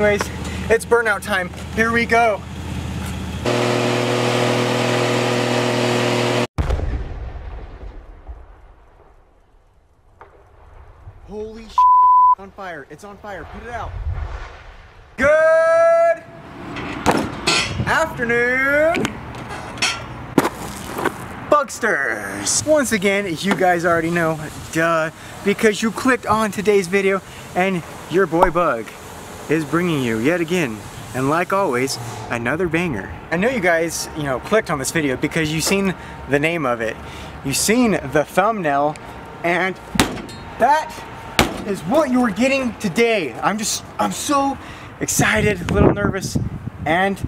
Anyways, it's burnout time. Here we go. Holy on fire. It's on fire. Put it out. Good afternoon. Bugsters. Once again, you guys already know, duh, because you clicked on today's video and your boy Bug is bringing you yet again and like always another banger. I know you guys you know clicked on this video because you've seen the name of it. You've seen the thumbnail and that is what you are getting today. I'm just i'm so excited a little nervous and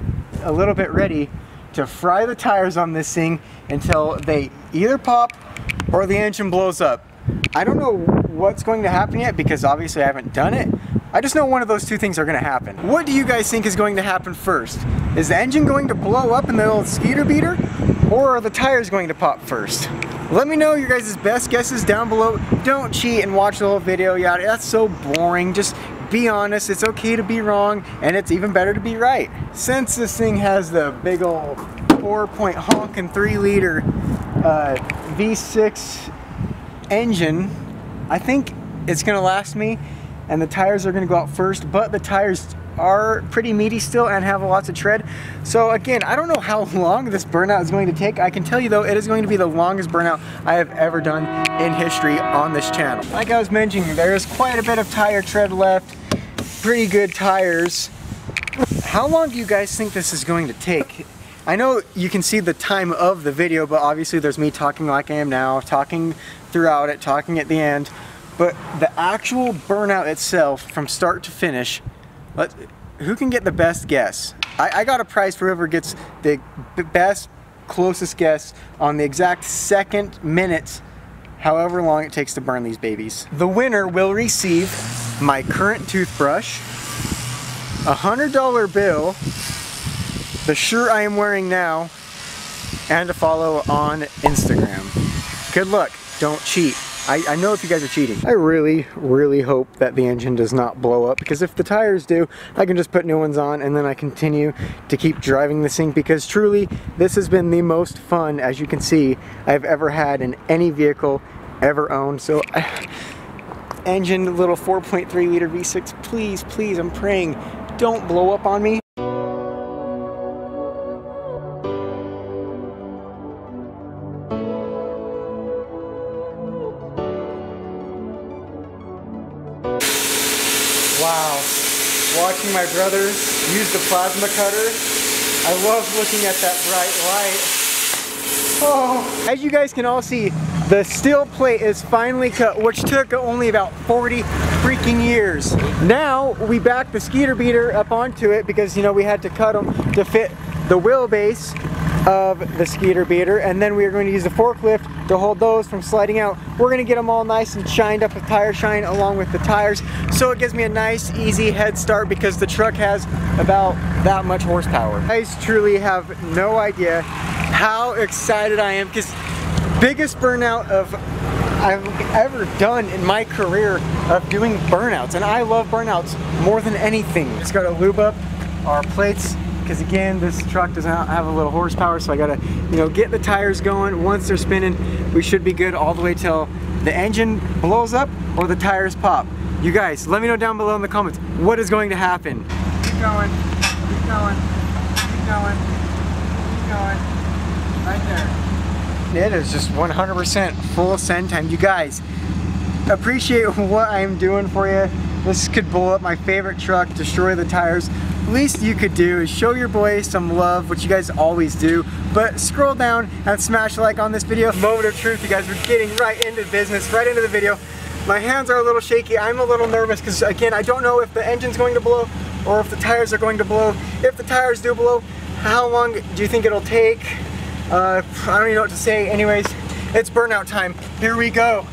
a little bit ready to fry the tires on this thing until they either pop or the engine blows up i don't know what's going to happen yet because obviously i haven't done it I just know one of those two things are gonna happen. What do you guys think is going to happen first? Is the engine going to blow up in the old skeeter beater? Or are the tires going to pop first? Let me know your guys' best guesses down below. Don't cheat and watch the whole video. Yeah, that's so boring. Just be honest. It's okay to be wrong, and it's even better to be right. Since this thing has the big old four-point honking three-liter uh, V6 engine, I think it's gonna last me and the tires are gonna go out first, but the tires are pretty meaty still and have lots of tread. So again, I don't know how long this burnout is going to take. I can tell you though, it is going to be the longest burnout I have ever done in history on this channel. Like I was mentioning, there is quite a bit of tire tread left, pretty good tires. How long do you guys think this is going to take? I know you can see the time of the video, but obviously there's me talking like I am now, talking throughout it, talking at the end. But the actual burnout itself from start to finish, let, who can get the best guess? I, I got a prize for whoever gets the best, closest guess on the exact second minute however long it takes to burn these babies. The winner will receive my current toothbrush, a hundred dollar bill, the shirt I am wearing now, and a follow on Instagram. Good luck, don't cheat. I, I know if you guys are cheating. I really, really hope that the engine does not blow up because if the tires do, I can just put new ones on and then I continue to keep driving this thing because truly, this has been the most fun, as you can see, I've ever had in any vehicle ever owned. So, engine, little 4.3 liter V6, please, please, I'm praying, don't blow up on me. My brother use the plasma cutter, I love looking at that bright light. Oh. As you guys can all see, the steel plate is finally cut, which took only about 40 freaking years. Now, we back the skeeter beater up onto it because, you know, we had to cut them to fit the wheelbase of the skeeter beater and then we are going to use the forklift to hold those from sliding out. We're going to get them all nice and shined up with tire shine along with the tires so it gives me a nice easy head start because the truck has about that much horsepower. Guys truly have no idea how excited I am because biggest burnout of I've ever done in my career of doing burnouts and I love burnouts more than anything. Just got to lube up our plates because again this truck does not have a little horsepower so I gotta you know get the tires going. Once they're spinning we should be good all the way till the engine blows up or the tires pop. You guys let me know down below in the comments what is going to happen? Keep going. Keep going. Keep going. Keep going. Right there. It is just 100% full send time. You guys appreciate what I'm doing for you this could blow up my favorite truck destroy the tires least you could do is show your boy some love, which you guys always do, but scroll down and smash like on this video. Moment of truth, you guys, we're getting right into business, right into the video. My hands are a little shaky, I'm a little nervous because again, I don't know if the engine's going to blow or if the tires are going to blow. If the tires do blow, how long do you think it'll take? Uh, I don't even know what to say. Anyways, it's burnout time. Here we go.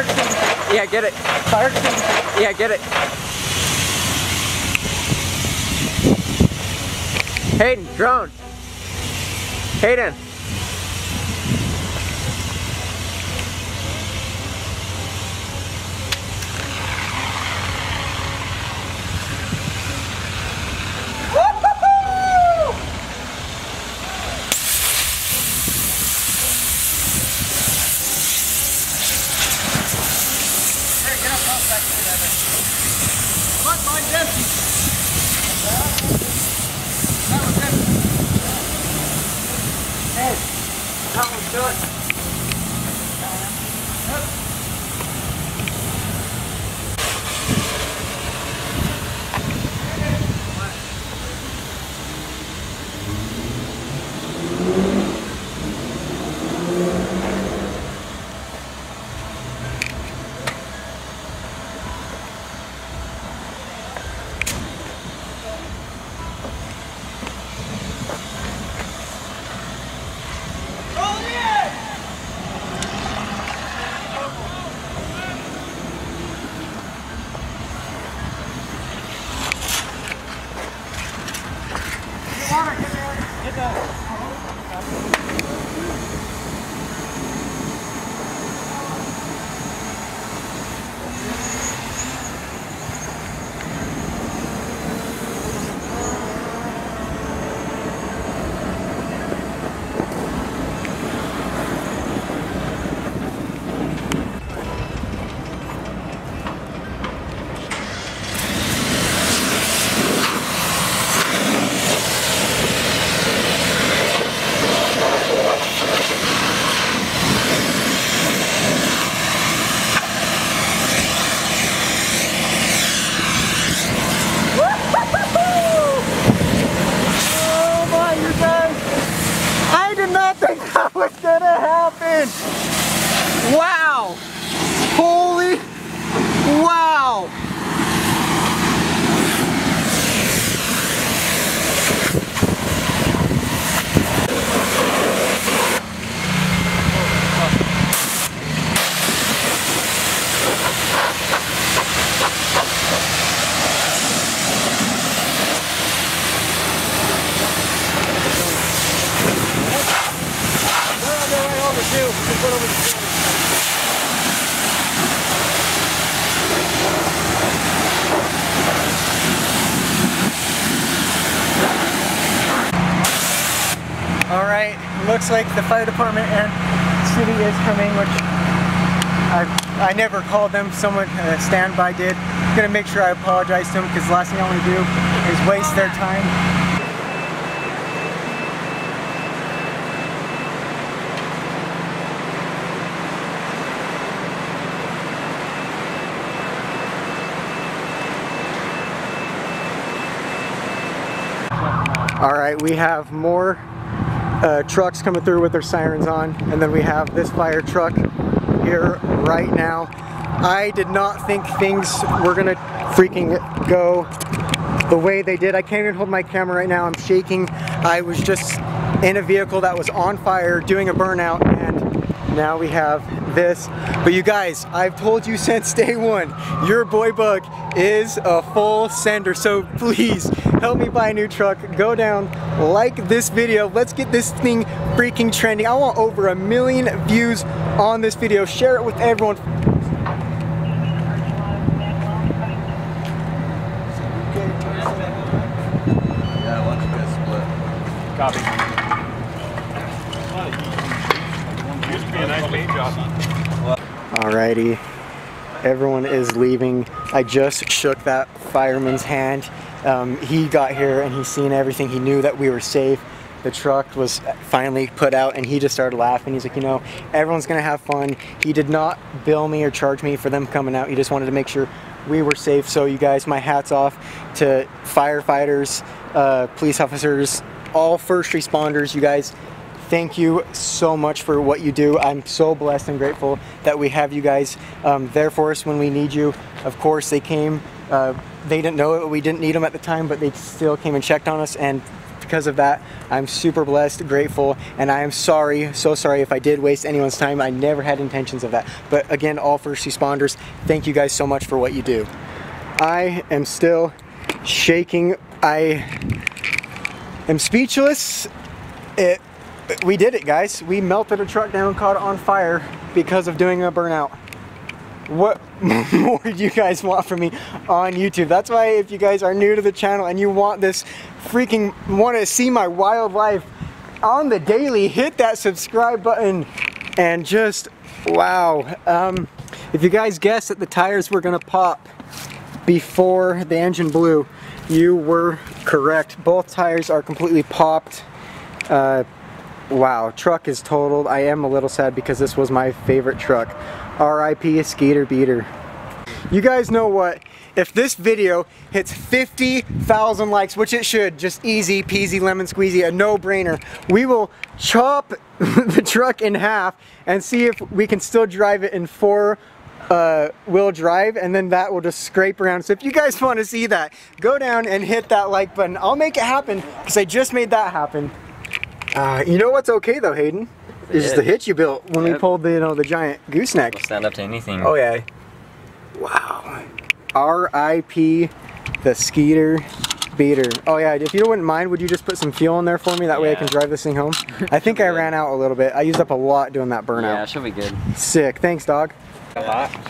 Extinguisher. Yeah, get it. Extinguisher. Yeah, get it. Hayden, drone. Hayden. That one's done. Looks like the fire department and city is coming, which I I never called them, someone uh, standby did. I'm gonna make sure I apologize to them because the last thing I want to do is waste their time. All right, we have more uh, trucks coming through with their sirens on, and then we have this fire truck here right now. I did not think things were gonna freaking go the way they did. I can't even hold my camera right now. I'm shaking. I was just in a vehicle that was on fire doing a burnout, and now we have this. But you guys, I've told you since day one, your boy Bug is a full sender. So please help me buy a new truck. Go down, like this video. Let's get this thing freaking trending. I want over a million views on this video. Share it with everyone. Yeah, let's get split. Copy. Used to be a nice paint job. Alrighty, everyone is leaving. I just shook that fireman's hand. Um, he got here and he's seen everything. He knew that we were safe. The truck was finally put out and he just started laughing. He's like, you know, everyone's gonna have fun. He did not bill me or charge me for them coming out. He just wanted to make sure we were safe. So you guys, my hat's off to firefighters, uh, police officers, all first responders. You guys, thank you so much for what you do. I'm so blessed and grateful that we have you guys um, there for us when we need you. Of course, they came. Uh, they didn't know it. We didn't need them at the time, but they still came and checked on us. And because of that. I'm super blessed, grateful, and I am sorry, so sorry if I did waste anyone's time. I never had intentions of that. But again, all first responders, thank you guys so much for what you do. I am still shaking. I am speechless. It, we did it, guys. We melted a truck down, caught it on fire because of doing a burnout. What more do you guys want from me on YouTube? That's why if you guys are new to the channel and you want this freaking, want to see my wildlife on the daily, hit that subscribe button and just, wow. Um, if you guys guessed that the tires were gonna pop before the engine blew, you were correct. Both tires are completely popped. Uh, wow, truck is totaled. I am a little sad because this was my favorite truck. RIP Skeeter Beater. You guys know what? If this video hits 50,000 likes, which it should, just easy peasy lemon squeezy, a no-brainer, we will chop the truck in half and see if we can still drive it in four uh, wheel drive and then that will just scrape around. So if you guys want to see that, go down and hit that like button. I'll make it happen because I just made that happen. Uh, you know what's okay though, Hayden? Is the hitch you built when we pulled the you know the giant gooseneck. Will Stand up to anything. Oh yeah. Wow. R.I.P. the Skeeter Beater. Oh yeah, if you wouldn't mind, would you just put some fuel in there for me? That way I can drive this thing home. I think I ran out a little bit. I used up a lot doing that burnout. Yeah, should be good. Sick. Thanks, dog.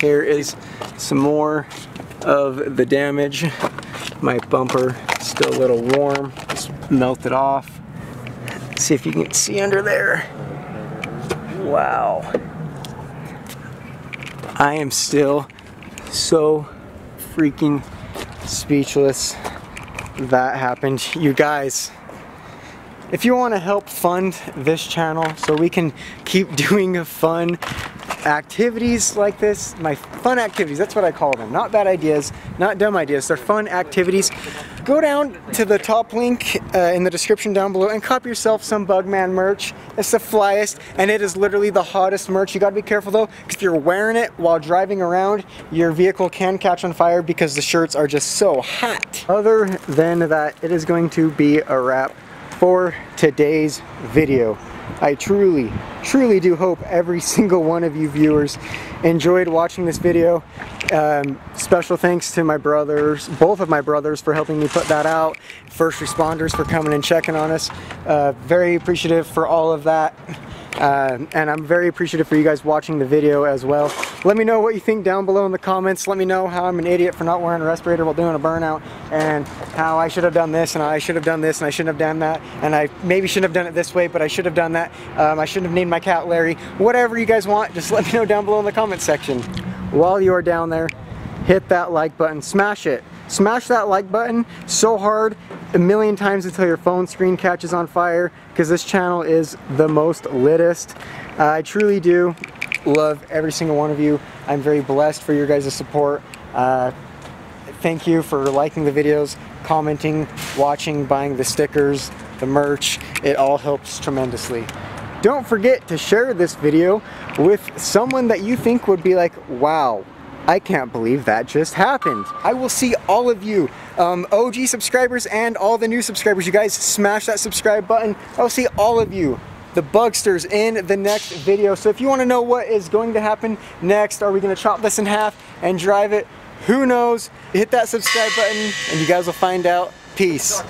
Here is some more of the damage. My bumper still a little warm. Just melted off. See if you can see under there. Wow. I am still so freaking speechless that happened. You guys, if you want to help fund this channel so we can keep doing fun activities like this, my fun activities, that's what I call them. Not bad ideas, not dumb ideas, they're fun activities. Go down to the top link uh, in the description down below and cop yourself some Bugman merch. It's the flyest and it is literally the hottest merch. You gotta be careful though, because if you're wearing it while driving around, your vehicle can catch on fire because the shirts are just so hot. Other than that, it is going to be a wrap for today's video. I truly, truly do hope every single one of you viewers enjoyed watching this video. Um, special thanks to my brothers, both of my brothers for helping me put that out. First responders for coming and checking on us. Uh, very appreciative for all of that. Uh, and I'm very appreciative for you guys watching the video as well. Let me know what you think down below in the comments. Let me know how I'm an idiot for not wearing a respirator while doing a burnout and how I should have done this and I should have done this and I shouldn't have done that and I maybe shouldn't have done it this way but I should have done that. Um, I shouldn't have named my cat Larry. Whatever you guys want, just let me know down below in the comments section. While you are down there, hit that like button, smash it. Smash that like button so hard a million times until your phone screen catches on fire because this channel is the most littest. Uh, I truly do love every single one of you. I'm very blessed for your guys' support. Uh, thank you for liking the videos, commenting, watching, buying the stickers, the merch. It all helps tremendously. Don't forget to share this video with someone that you think would be like, wow, I can't believe that just happened. I will see all of you, um, OG subscribers and all the new subscribers. You guys smash that subscribe button. I'll see all of you, the Bugsters, in the next video. So if you want to know what is going to happen next, are we to chop this in half and drive it? Who knows? Hit that subscribe button and you guys will find out. Peace.